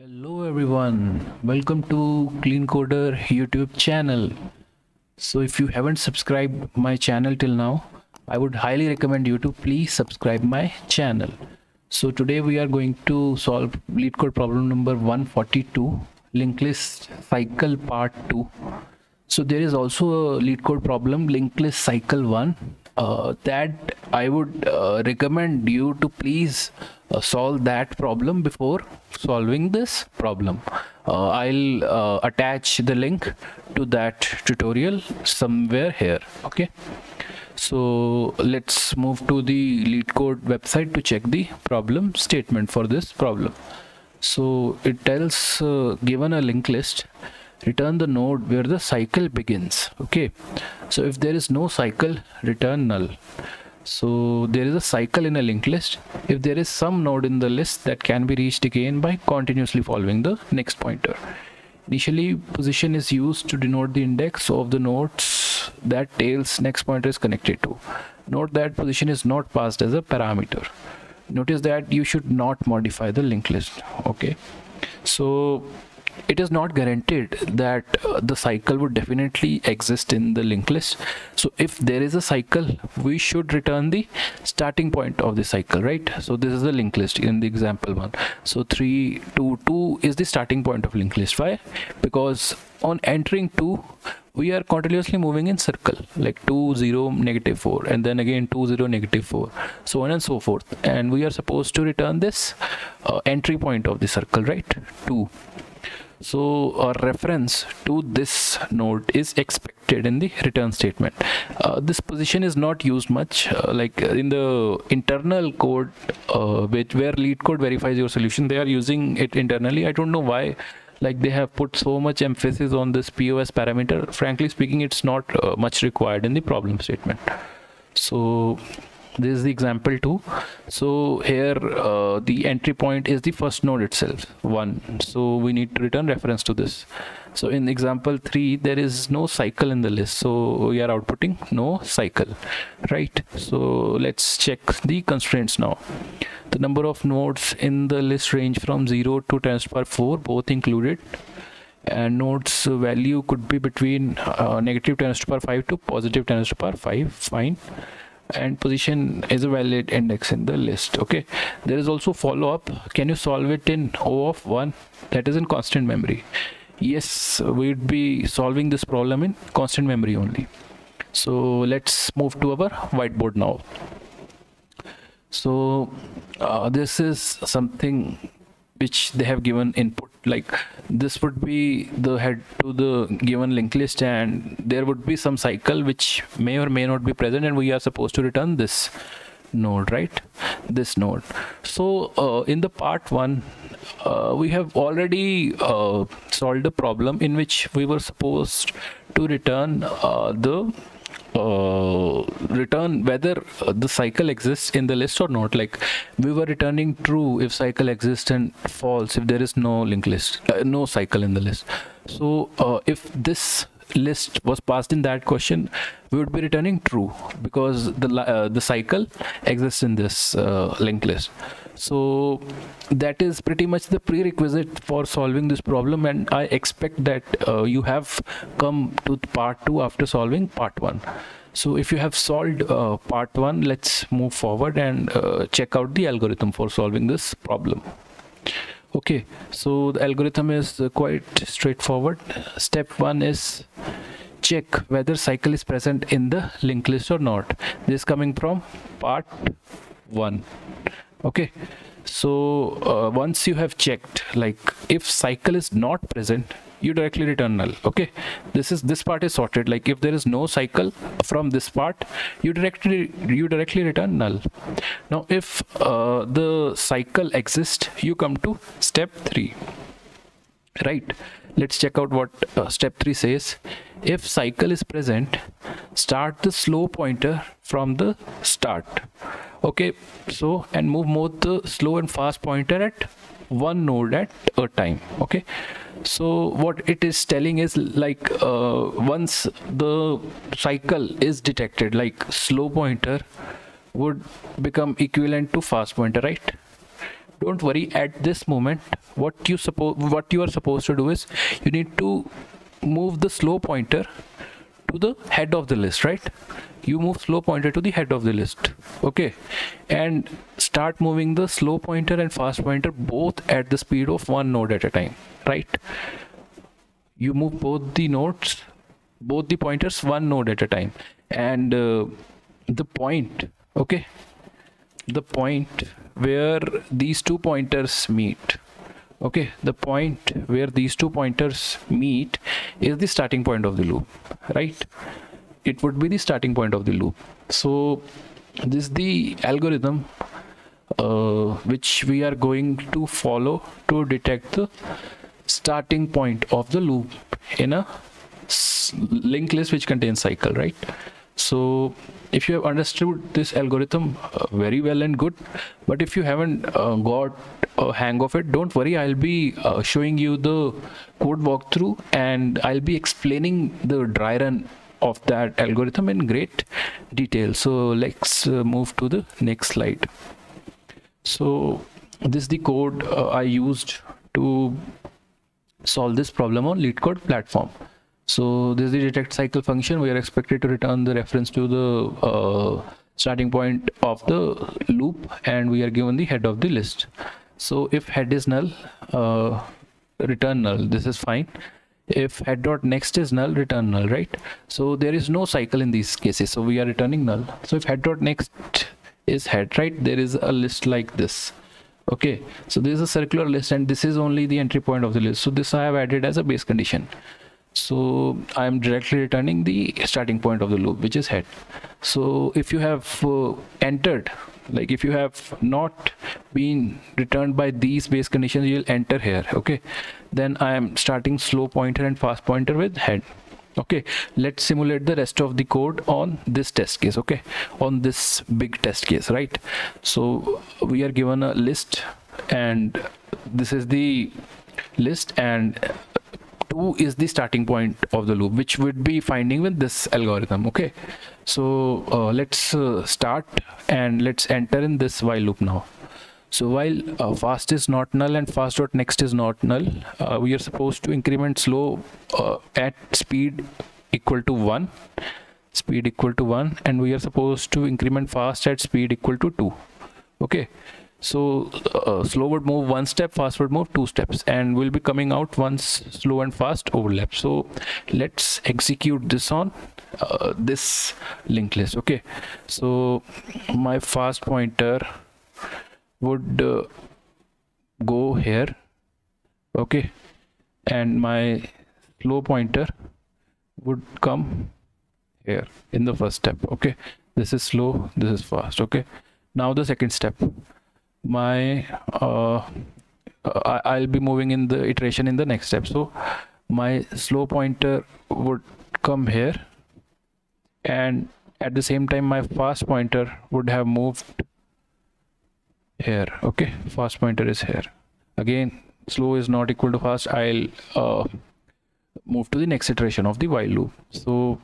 Hello everyone, welcome to Clean Coder YouTube channel. So if you haven't subscribed my channel till now, I would highly recommend you to please subscribe my channel. So today we are going to solve LeetCode problem number 142, linked list cycle part 2. So there is also a LeetCode problem, linked list cycle 1 uh, that I would uh, recommend you to please uh, solve that problem before solving this problem. Uh, I'll uh, attach the link to that tutorial somewhere here. Okay. So let's move to the LeetCode website to check the problem statement for this problem. So it tells uh, given a linked list return the node where the cycle begins okay? So if there is no cycle return null. So there is a cycle in a linked list. If there is some node in the list that can be reached again by continuously following the next pointer. Initially position is used to denote the index of the nodes that tails next pointer is connected to. Note that position is not passed as a parameter. Notice that you should not modify the linked list okay? So it is not guaranteed that uh, the cycle would definitely exist in the linked list. So if there is a cycle we should return the starting point of the cycle right? So this is the linked list in the example one. So 3 2 2 is the starting point of linked list. Why? Because on entering 2 we are continuously moving in circle like 2 0 negative 4 and then again 2 0 negative 4 so on and so forth. And we are supposed to return this uh, entry point of the circle right? 2 so a reference to this node is expected in the return statement. Uh, this position is not used much uh, like in the internal code uh, which where LeetCode verifies your solution they are using it internally. I don't know why like they have put so much emphasis on this pos parameter. Frankly speaking it's not uh, much required in the problem statement. So this is the example two. So here uh, the entry point is the first node itself one. So we need to return reference to this. So in example three there is no cycle in the list. So we are outputting no cycle right? So let's check the constraints now. The number of nodes in the list range from 0 to 10 to the power 4 both included. And nodes value could be between uh, negative 10 to the power 5 to positive 10 to the power 5 fine and position is a valid index in the list okay? There is also follow up can you solve it in o of 1 that is in constant memory. Yes we'd be solving this problem in constant memory only. So let's move to our whiteboard now. So uh, this is something which they have given input like this would be the head to the given linked list and there would be some cycle which may or may not be present and we are supposed to return this node right? This node. So uh, in the part one uh, we have already uh, solved a problem in which we were supposed to return uh, the uh, return whether the cycle exists in the list or not. Like we were returning true if cycle exists and false if there is no linked list uh, no cycle in the list. So uh, if this list was passed in that question we would be returning true because the uh, the cycle exists in this uh, linked list. So that is pretty much the prerequisite for solving this problem and i expect that uh, you have come to part 2 after solving part 1 so if you have solved uh, part 1 let's move forward and uh, check out the algorithm for solving this problem okay so the algorithm is quite straightforward. Step 1 is check whether cycle is present in the linked list or not. This coming from part 1 okay so uh, once you have checked like if cycle is not present you directly return null okay? This is this part is sorted. Like if there is no cycle from this part you directly you directly return null. Now if uh, the cycle exists you come to step 3 right? Let's check out what uh, step 3 says if cycle is present start the slow pointer from the start. Okay so and move both the slow and fast pointer at one node at a time. Okay so what it is telling is like uh, once the cycle is detected like slow pointer would become equivalent to fast pointer right? Don't worry at this moment what you suppose what you are supposed to do is you need to move the slow pointer to the head of the list right? You move slow pointer to the head of the list okay? And start moving the slow pointer and fast pointer both at the speed of one node at a time right? You move both the nodes both the pointers one node at a time. And uh, the point okay? The point where these two pointers meet okay the point where these two pointers meet is the starting point of the loop right? It would be the starting point of the loop. So this is the algorithm uh, which we are going to follow to detect the starting point of the loop in a linked list which contains cycle right so if you have understood this algorithm uh, very well and good but if you haven't uh, got a hang of it don't worry i'll be uh, showing you the code walkthrough and i'll be explaining the dry run of that algorithm in great detail. So let's uh, move to the next slide. So this is the code uh, i used to solve this problem on LeetCode platform so this is the detect cycle function. We are expected to return the reference to the uh, starting point of the loop and we are given the head of the list. So if head is null, uh, return null. This is fine. If head dot next is null, return null, right? So there is no cycle in these cases. So we are returning null. So if head dot next is head, right? There is a list like this. Okay, so this is a circular list and this is only the entry point of the list. So this I have added as a base condition so i'm directly returning the starting point of the loop which is head. So if you have uh, entered like if you have not been returned by these base conditions you'll enter here okay? Then i am starting slow pointer and fast pointer with head okay? Let's simulate the rest of the code on this test case okay? On this big test case right? So we are given a list and this is the list and 2 is the starting point of the loop which would be finding with this algorithm okay? So uh, let's uh, start and let's enter in this while loop now. So while uh, fast is not null and fast dot next is not null uh, we are supposed to increment slow uh, at speed equal to 1 speed equal to 1 and we are supposed to increment fast at speed equal to 2 okay so uh, slow would move one step fast would move two steps. And we'll be coming out once slow and fast overlap. So let's execute this on uh, this linked list. Okay. So my fast pointer would uh, go here. Okay. And my slow pointer would come here in the first step. Okay. This is slow this is fast. Okay. Now the second step my uh, I'll be moving in the iteration in the next step. So my slow pointer would come here. And at the same time my fast pointer would have moved here. Okay fast pointer is here. Again slow is not equal to fast. I'll uh, move to the next iteration of the while loop. So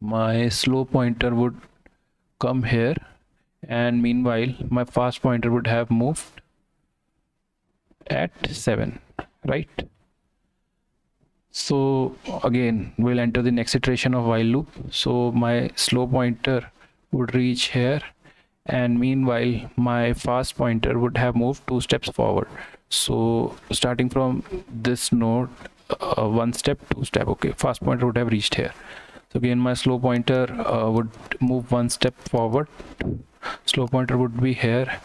my slow pointer would come here and meanwhile my fast pointer would have moved at 7 right? So again we'll enter the next iteration of while loop. So my slow pointer would reach here. And meanwhile my fast pointer would have moved two steps forward. So starting from this node uh, one step two step. Okay fast pointer would have reached here. So again my slow pointer uh, would move one step forward slow pointer would be here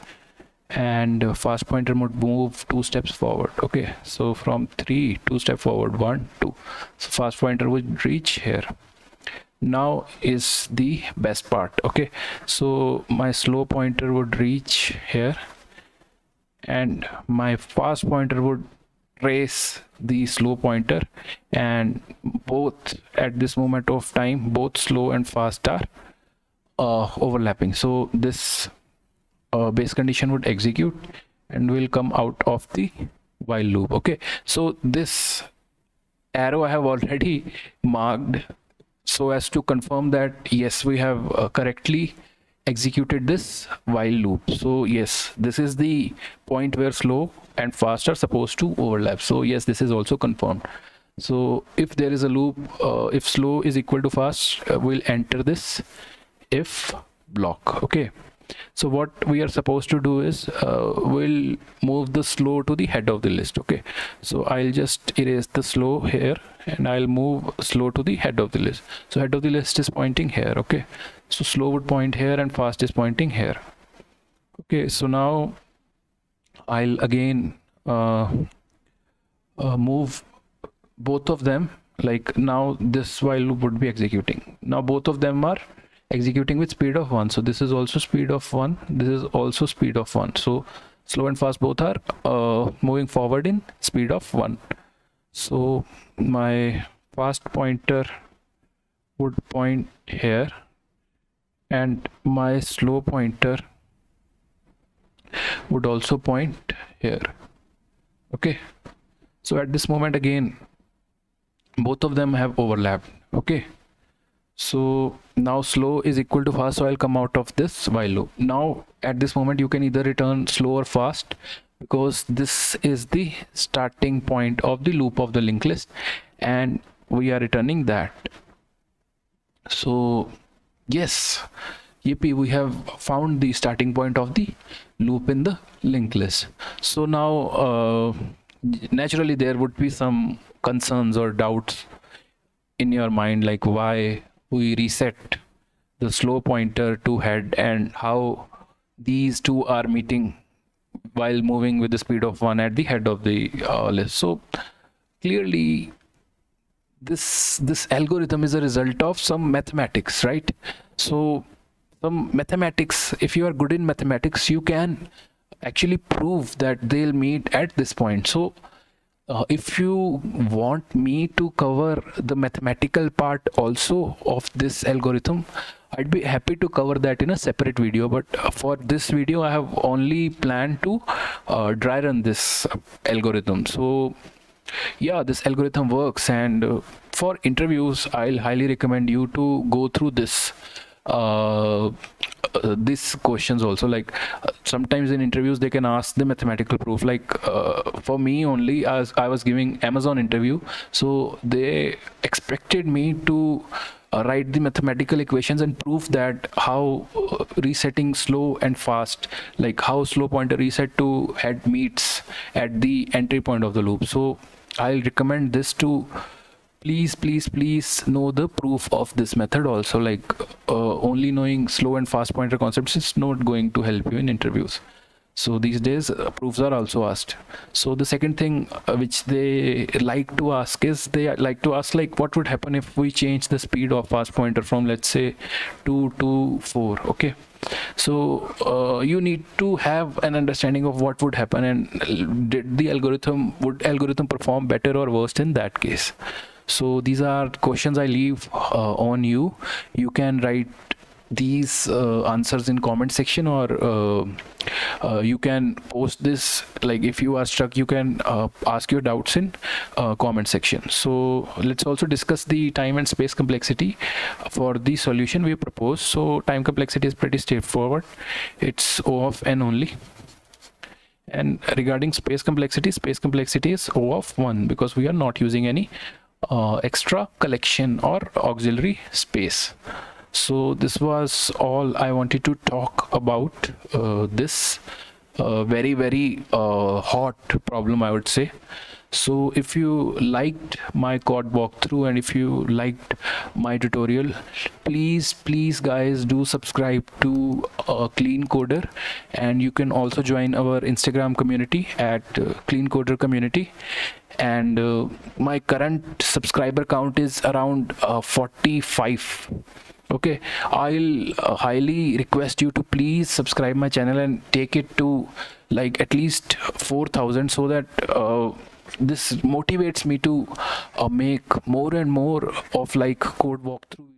and fast pointer would move two steps forward. Okay so from three two step forward one two. So fast pointer would reach here. Now is the best part. Okay so my slow pointer would reach here and my fast pointer would trace the slow pointer and both at this moment of time both slow and fast are uh, overlapping. So this uh, base condition would execute and will come out of the while loop okay? So this arrow i have already marked so as to confirm that yes we have uh, correctly executed this while loop. So yes this is the point where slow and fast are supposed to overlap. So yes this is also confirmed. So if there is a loop uh, if slow is equal to fast uh, we'll enter this if block okay? So what we are supposed to do is uh, we'll move the slow to the head of the list okay? So i'll just erase the slow here and i'll move slow to the head of the list. So head of the list is pointing here okay? So slow would point here and fast is pointing here okay? So now i'll again uh, uh, move both of them. Like now this while loop would be executing. Now both of them are executing with speed of 1 so this is also speed of 1 this is also speed of 1 so slow and fast both are uh, moving forward in speed of 1 so my fast pointer would point here and my slow pointer would also point here. Okay? So at this moment again both of them have overlapped. Okay so now slow is equal to fast so i'll come out of this while loop. Now at this moment you can either return slow or fast because this is the starting point of the loop of the linked list and we are returning that. So yes yippee we have found the starting point of the loop in the linked list. So now uh, naturally there would be some concerns or doubts in your mind like why we reset the slow pointer to head and how these two are meeting while moving with the speed of one at the head of the uh, list. So clearly this this algorithm is a result of some mathematics right? So some mathematics if you are good in mathematics you can actually prove that they'll meet at this point. So uh, if you want me to cover the mathematical part also of this algorithm I'd be happy to cover that in a separate video. But uh, for this video I have only planned to uh, dry run this algorithm. So yeah this algorithm works. And uh, for interviews I'll highly recommend you to go through this uh, uh, these questions also like uh, sometimes in interviews they can ask the mathematical proof. Like uh, for me only as i was giving amazon interview so they expected me to uh, write the mathematical equations and prove that how uh, resetting slow and fast like how slow pointer reset to head meets at the entry point of the loop. So i'll recommend this to please please please know the proof of this method also like uh, only knowing slow and fast pointer concepts is not going to help you in interviews. So these days uh, proofs are also asked. So the second thing uh, which they like to ask is they like to ask like what would happen if we change the speed of fast pointer from let's say 2 to 4 okay? So uh, you need to have an understanding of what would happen and did the algorithm would algorithm perform better or worse in that case so these are questions i leave uh, on you. You can write these uh, answers in comment section or uh, uh, you can post this like if you are stuck you can uh, ask your doubts in uh, comment section. So let's also discuss the time and space complexity for the solution we propose. So time complexity is pretty straightforward. It's o of n only. And regarding space complexity space complexity is o of 1 because we are not using any uh, extra collection or auxiliary space. So this was all i wanted to talk about uh, this uh, very very uh, hot problem i would say. So if you liked my code walkthrough and if you liked my tutorial please please guys do subscribe to uh, clean coder. And you can also join our instagram community at uh, clean coder community and uh, my current subscriber count is around uh, 45 okay? I'll uh, highly request you to please subscribe my channel and take it to like at least 4000 so that uh, this motivates me to uh, make more and more of like code walkthrough